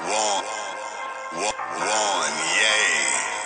One, one, one, yay.